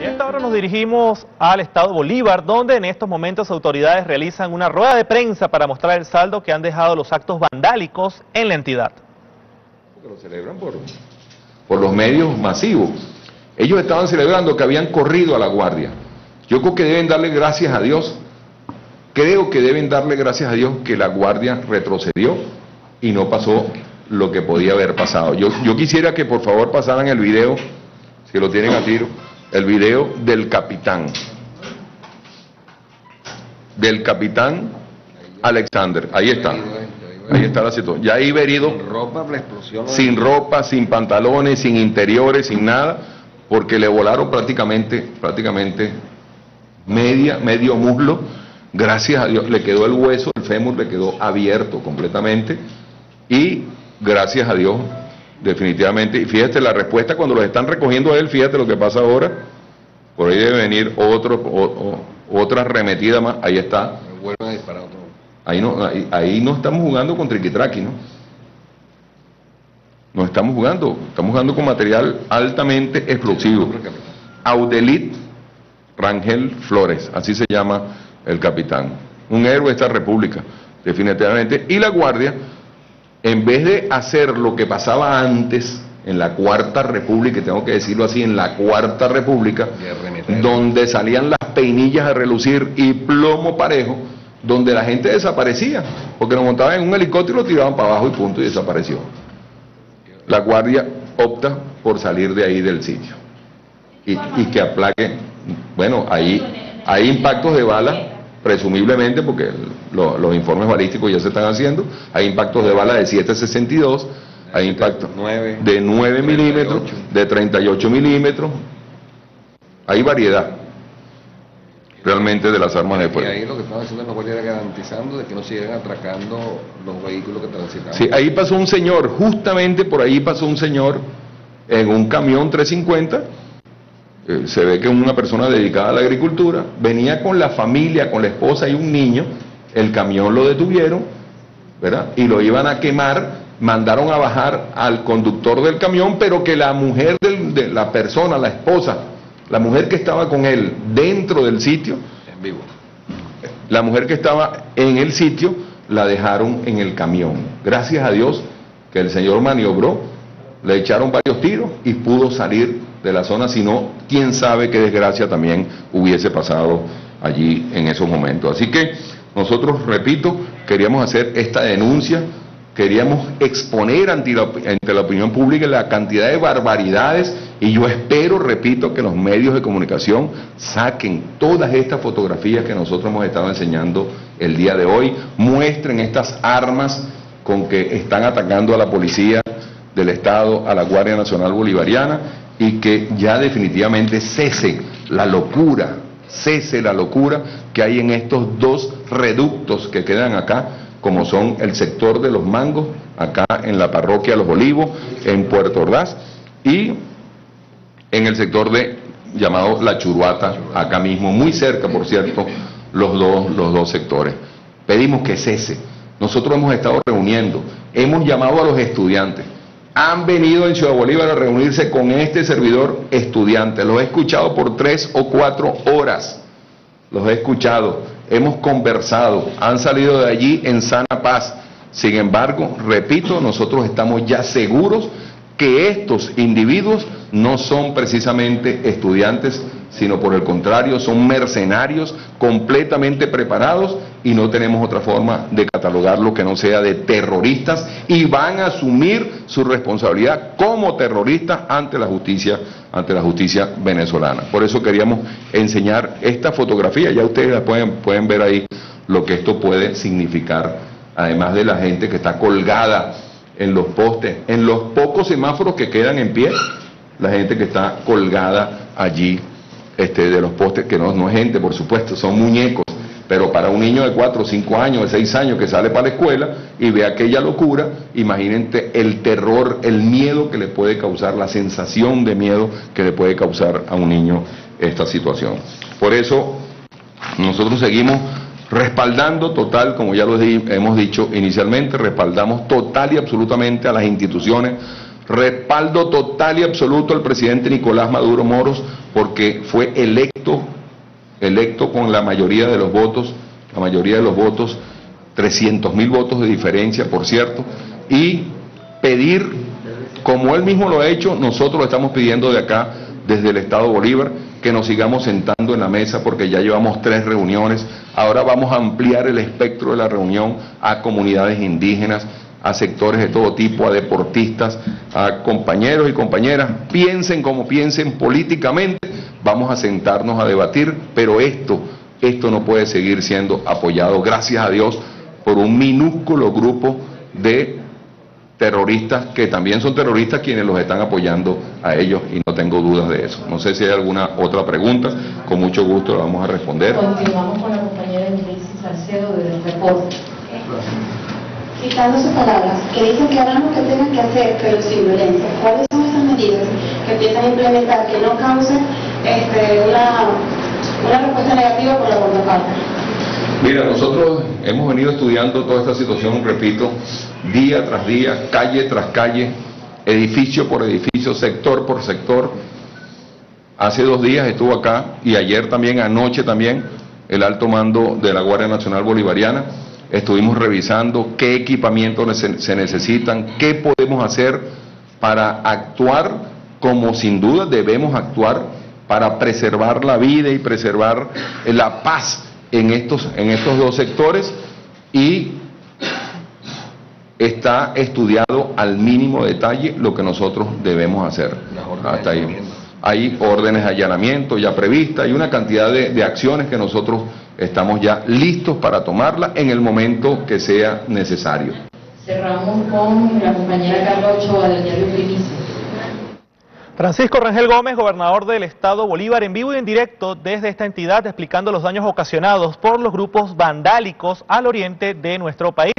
Y a esta hora nos dirigimos al estado Bolívar, donde en estos momentos autoridades realizan una rueda de prensa para mostrar el saldo que han dejado los actos vandálicos en la entidad. Lo celebran por, los medios masivos. Ellos estaban celebrando que habían corrido a la guardia. Yo creo que deben darle gracias a Dios. Creo que deben darle gracias a Dios que la guardia retrocedió y no pasó lo que podía haber pasado. Yo quisiera que por favor pasaran el video, si lo tienen a tiro, el video del capitán. Del capitán Alexander. Ahí está. Ahí está la situación. Ya iba herido Sin ropa, la explosión. sin ropa, sin pantalones, sin interiores, sin nada, porque le volaron prácticamente, prácticamente media, medio muslo. Gracias a Dios le quedó el hueso, el fémur le quedó abierto completamente y gracias a Dios definitivamente. Y fíjate la respuesta cuando los están recogiendo a él, fíjate lo que pasa ahora. Por ahí debe venir otro, o- o- otra arremetida más. Ahí está. Vuelven a disparar otro. Ahí no, ahí, ahí no estamos jugando con triquitraqui, ¿no? No estamos jugando, estamos jugando con material altamente explosivo. Audelit Rangel Flores, así se llama el capitán. Un héroe de esta república, definitivamente. Y la guardia, en vez de hacer lo que pasaba antes, en la cuarta república, y tengo que decirlo así, en la cuarta república, donde salían las peinillas a relucir y plomo parejo, donde la gente desaparecía, porque lo montaban en un helicóptero y lo tiraban para abajo y punto, y desapareció. La guardia opta por salir de ahí del sitio y, y que aplaque, bueno, ahí hay impactos de bala, presumiblemente, porque lo- los informes balísticos ya se están haciendo, hay impactos de bala de 7.62, hay impactos de 9 milímetros, 38. de 38 milímetros, hay variedad realmente de las armas de Y fuego. ahí lo que estaban haciendo los guardias era garantizando de que no sigan atracando los vehículos que transitaban. Sí, ahí pasó un señor, justamente por ahí pasó un señor en un camión 350, eh, se ve que una persona dedicada a la agricultura, venía con la familia, con la esposa y un niño, el camión lo detuvieron, ¿verdad? Y lo iban a quemar, mandaron a bajar al conductor del camión, pero que la mujer del- de la persona, la esposa, la mujer que estaba con él dentro del sitio, En vivo. la mujer que estaba en el sitio la dejaron en el camión. Gracias a Dios que el señor maniobró, le echaron varios tiros y pudo salir de la zona, si no, quién sabe qué desgracia también hubiese pasado allí en esos momentos. Así que nosotros, repito, queríamos hacer esta denuncia, queríamos exponer ante la, ante la opinión pública la cantidad de barbaridades y yo espero, repito, que los medios de comunicación saquen todas estas fotografías que nosotros hemos estado enseñando el día de hoy, muestren estas armas con que están atacando a la policía del Estado, a la Guardia Nacional Bolivariana y que ya definitivamente cese la locura, cese la locura que hay en estos dos reductos que quedan acá, como son el sector de los mangos, acá en la parroquia Los Olivos, en Puerto Ordaz, y en el sector de llamado La Churuata, acá mismo, muy cerca, por cierto, los dos, los dos sectores. Pedimos que cese. Nosotros hemos estado reuniendo, hemos llamado a los estudiantes. Han venido en Ciudad Bolívar a reunirse con este servidor estudiante. Los he escuchado por tres o cuatro horas. Los he escuchado, hemos conversado, han salido de allí en sana paz. Sin embargo, repito, nosotros estamos ya seguros que estos individuos no son precisamente estudiantes, sino por el contrario, son mercenarios completamente preparados y no tenemos otra forma de catalogarlo que no sea de terroristas y van a asumir su responsabilidad como terroristas ante la justicia, ante la justicia venezolana. Por eso queríamos enseñar esta fotografía, ya ustedes la pueden, pueden ver ahí lo que esto puede significar, además de la gente que está colgada en los postes, en los pocos semáforos que quedan en pie, la gente que está colgada allí este, de los postes, que no, no es gente, por supuesto, son muñecos, pero para un niño de 4, 5 años, de 6 años que sale para la escuela y ve aquella locura, imagínense el terror, el miedo que le puede causar, la sensación de miedo que le puede causar a un niño esta situación. Por eso nosotros seguimos respaldando total, como ya lo hemos dicho inicialmente, respaldamos total y absolutamente a las instituciones, respaldo total y absoluto al presidente Nicolás Maduro Moros porque fue electo, electo con la mayoría de los votos, la mayoría de los votos, 300 mil votos de diferencia, por cierto, y pedir, como él mismo lo ha hecho, nosotros lo estamos pidiendo de acá, desde el Estado Bolívar, que nos sigamos sentando en la mesa porque ya llevamos tres reuniones. Ahora vamos a ampliar el espectro de la reunión a comunidades indígenas, a sectores de todo tipo, a deportistas, a compañeros y compañeras. Piensen como piensen políticamente, vamos a sentarnos a debatir, pero esto, esto no puede seguir siendo apoyado, gracias a Dios, por un minúsculo grupo de terroristas que también son terroristas quienes los están apoyando a ellos y no tengo dudas de eso. No sé si hay alguna otra pregunta, con mucho gusto la vamos a responder. Continuamos con la compañera Salcedo del reporte. Citando sus palabras, que dicen que harán lo que tengan que hacer, pero sin violencia. ¿Cuáles son esas medidas que empiezan a implementar que no causen este, una, una respuesta negativa por la contraparte? Mira, nosotros hemos venido estudiando toda esta situación, repito, día tras día, calle tras calle, edificio por edificio, sector por sector. Hace dos días estuvo acá y ayer también, anoche también, el alto mando de la Guardia Nacional Bolivariana. Estuvimos revisando qué equipamientos se necesitan, qué podemos hacer para actuar como sin duda debemos actuar para preservar la vida y preservar la paz en estos, en estos dos sectores y está estudiado al mínimo detalle lo que nosotros debemos hacer. Hasta ahí. Hay órdenes de allanamiento ya previstas, hay una cantidad de, de acciones que nosotros estamos ya listos para tomarla en el momento que sea necesario. Cerramos con la compañera Carla Ochoa del diario Primicia. Francisco Rangel Gómez, gobernador del Estado Bolívar, en vivo y en directo desde esta entidad explicando los daños ocasionados por los grupos vandálicos al oriente de nuestro país.